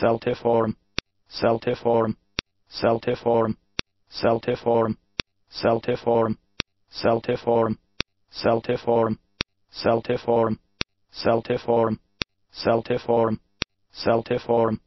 Celtiform, Celtiform, Celtiform, Celtiform, Celtiform, Celtiform, Celtiform, Celtiform, Celtiform, Celtiform, Celtiform,